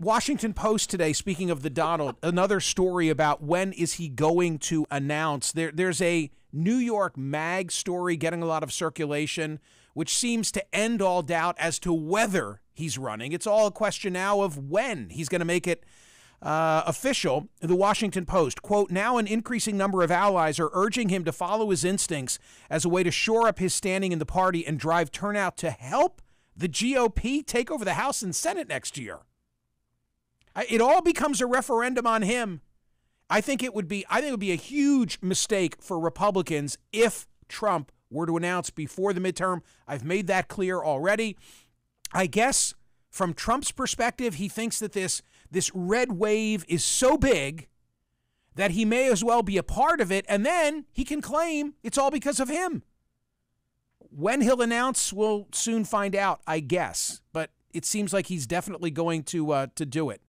Washington Post today, speaking of the Donald, another story about when is he going to announce. There, there's a New York Mag story getting a lot of circulation, which seems to end all doubt as to whether he's running. It's all a question now of when he's going to make it uh, official. The Washington Post quote: Now an increasing number of allies are urging him to follow his instincts as a way to shore up his standing in the party and drive turnout to help the GOP take over the House and Senate next year. It all becomes a referendum on him. I think it would be I think it would be a huge mistake for Republicans if Trump were to announce before the midterm. I've made that clear already. I guess from Trump's perspective, he thinks that this this red wave is so big that he may as well be a part of it and then he can claim it's all because of him. When he'll announce, we'll soon find out, I guess. But it seems like he's definitely going to uh, to do it.